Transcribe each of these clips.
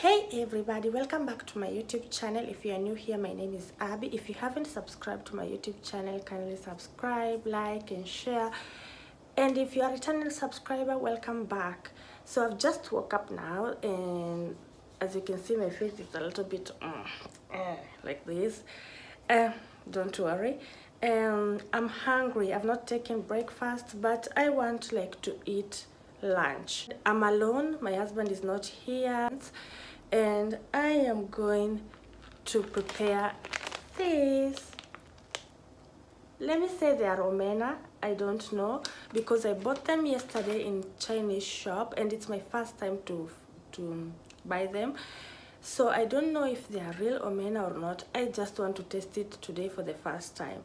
Hey everybody, welcome back to my YouTube channel. If you are new here, my name is Abby. If you haven't subscribed to my YouTube channel, kindly subscribe, like and share. And if you are a channel subscriber, welcome back. So I've just woke up now and as you can see my face is a little bit mm, eh, like this. Uh, don't worry. Um, I'm hungry. I've not taken breakfast, but I want like to eat lunch. I'm alone. My husband is not here and I am going to prepare this. Let me say they are omena I don't know because I bought them yesterday in Chinese shop and it's my first time to to buy them. So I don't know if they are real omena or not. I just want to taste it today for the first time.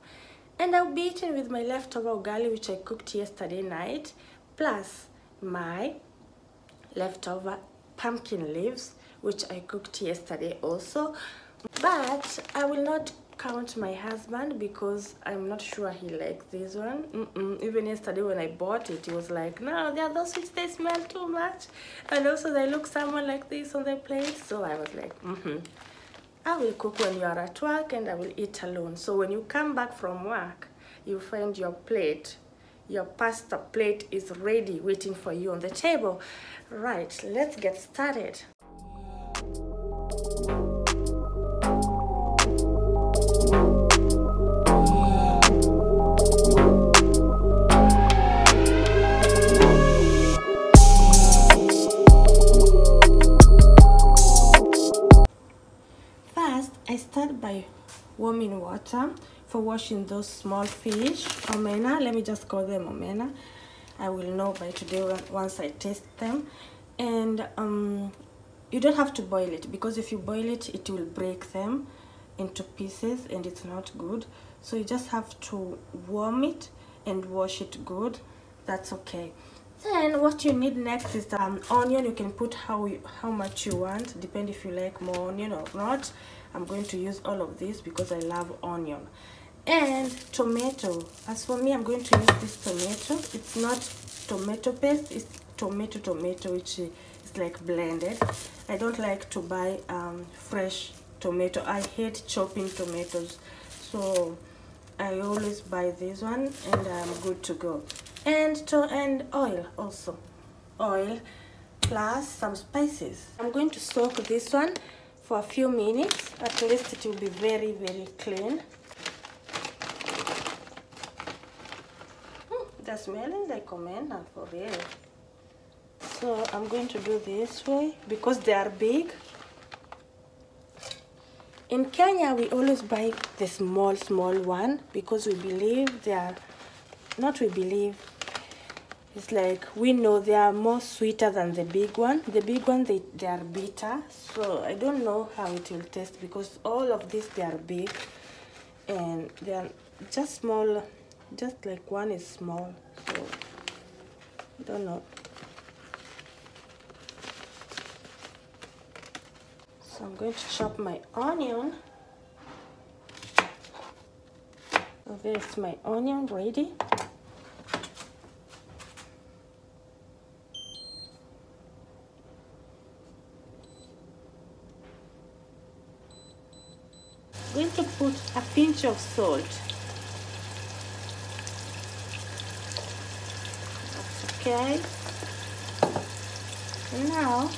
And I'll be eating with my leftover ugali which I cooked yesterday night plus my leftover pumpkin leaves which I cooked yesterday also. But I will not count my husband because I'm not sure he likes this one. Mm -mm. even yesterday when I bought it he was like no they are those which they smell too much. And also they look someone like this on the plate. So I was like mm -hmm. I will cook when you are at work and I will eat alone. So when you come back from work you find your plate your pasta plate is ready waiting for you on the table. Right let's get started. First, I start by warming water for washing those small fish, omena. Let me just call them omena. I will know by today once I taste them. And um, you don't have to boil it because if you boil it, it will break them into pieces and it's not good. So you just have to warm it and wash it good. That's okay. Then what you need next is um, onion. You can put how you, how much you want, depend if you like more onion or not. I'm going to use all of this because I love onion. And tomato. As for me, I'm going to use this tomato. It's not tomato paste. It's tomato tomato, which is like blended. I don't like to buy um, fresh tomato. I hate chopping tomatoes. So I always buy this one and I'm good to go and to and oil also oil plus some spices i'm going to soak this one for a few minutes at least it will be very very clean they're smelling like omena for real so i'm going to do this way because they are big. In kenya we always buy the small small one because we believe they are not we believe it's like we know they are more sweeter than the big one. The big one they, they are bitter so i don't know how it will taste because all of these they are big and they are just small just like one is small so i don't know. So i'm going to chop my onion. So there's my onion ready. I'm going to put a pinch of salt. That's okay. Now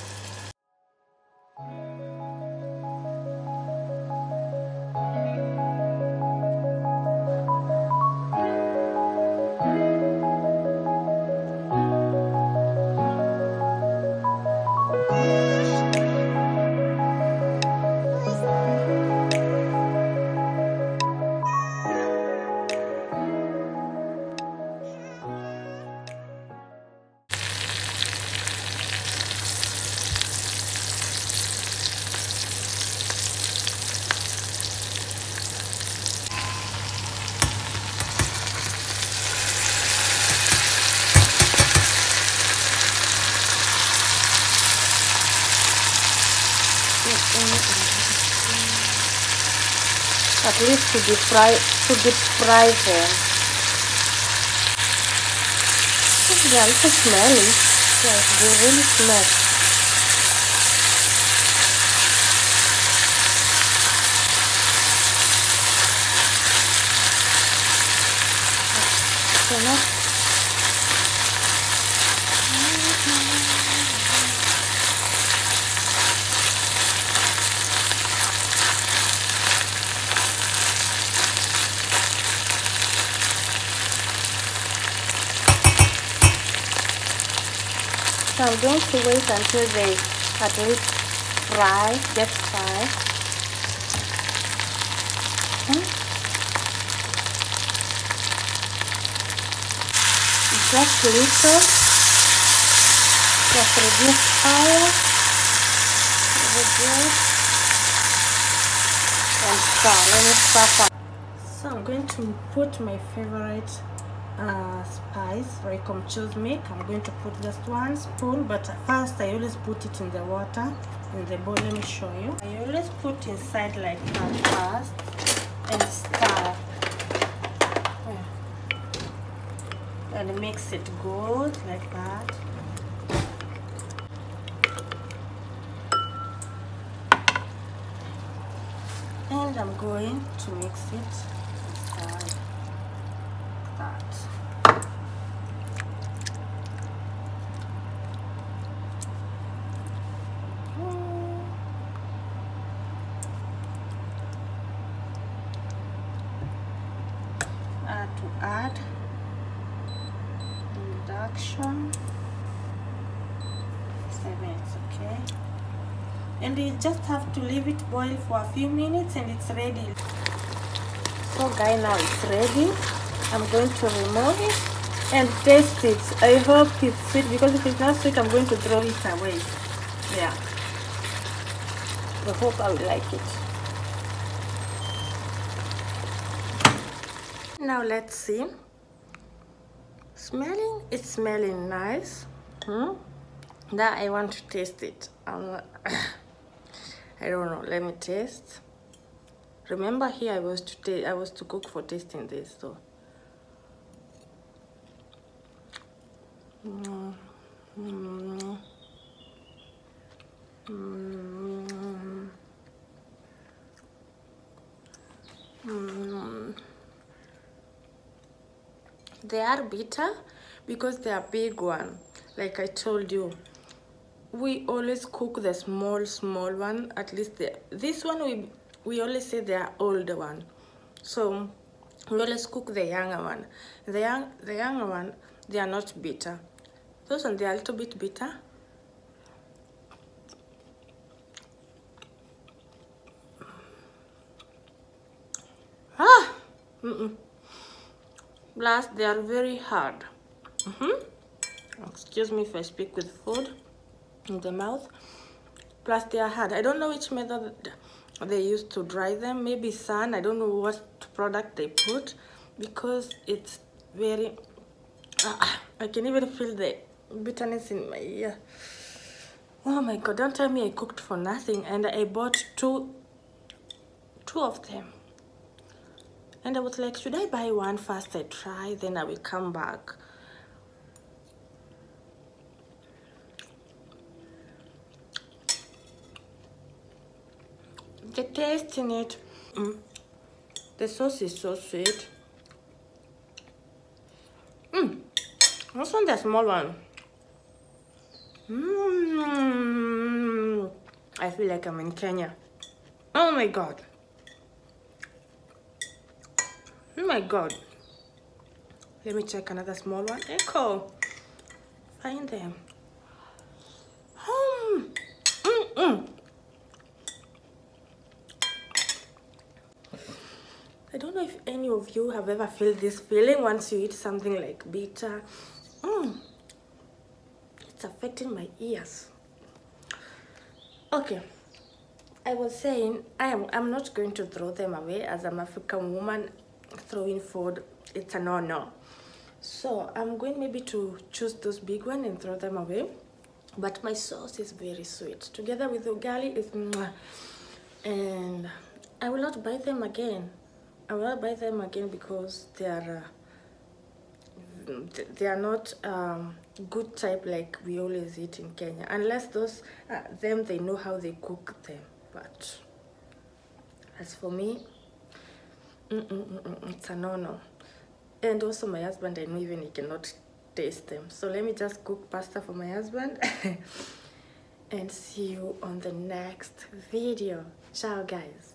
at least to deep fry to deep fry them. Are little smelly. Yes, they really smell. I'm going to wait until they at least fry get fried hmm? just little. Just reduce fire. Reduce. And start. Let me start so i'm going to put my favorite uh, spice Royco Mchuzi Mix I'm going to put just one spoon but first I always put it in the water in the bowl. Let me show you. I always put inside like that first and stir. And mix it good like that. And I'm going to mix it inside that. Uh, to add reduction seven it's okay and you just have to leave it boil for a few minutes and it's ready so guys now it's ready I'm going to remove it and taste it. I hope it's sweet because if it's not sweet, I'm going to throw it away. Yeah. I hope I will like it. Now let's see. Smelling, it's smelling nice. Hmm? Now I want to taste it. I don't know. Let me taste. Remember here I was to I was to cook for tasting this so. Mm. Mm. Mm. Mm. They are bitter because they are big one. Like I told you, we always cook the small, small one. At least the, this one we we always say they are older one. So we always cook the younger one. The young the younger one they are not bitter. Those ones they are a little bit bitter. Ah, mm -mm. plus they are very hard. Mm -hmm. Excuse me if I speak with food in the mouth. Plus they are hard. I don't know which method they use to dry them. Maybe sun. I don't know what product they put because it's very. Uh, I can even feel the bitterness in my ear. Oh my god! Don't tell me I cooked for nothing and I bought two. Two of them. And I was like, should I buy one first? I try, then I will come back. The taste in it, mm, the sauce is so sweet. Mm, this one, the small one. Mm, I feel like I'm in Kenya. Oh my god. Oh my god. Let me check another small one. Echo. Find them. Hmm. Mm -mm. I don't know if any of you have ever felt this feeling once you eat something like bitter. Mm. It's affecting my ears. Okay. I was saying I am I'm not going to throw them away as an African woman throwing food it's a no-no so i'm going maybe to choose those big one and throw them away but my sauce is very sweet together with the ugali is and i will not buy them again i will buy them again because they are uh, they are not um, good type like we always eat in Kenya unless those uh, them they know how they cook them but as for me Mm -mm -mm it's a no-no. And also my husband, I know even he cannot taste them. So let me just cook pasta for my husband and see you on the next video. Ciao guys.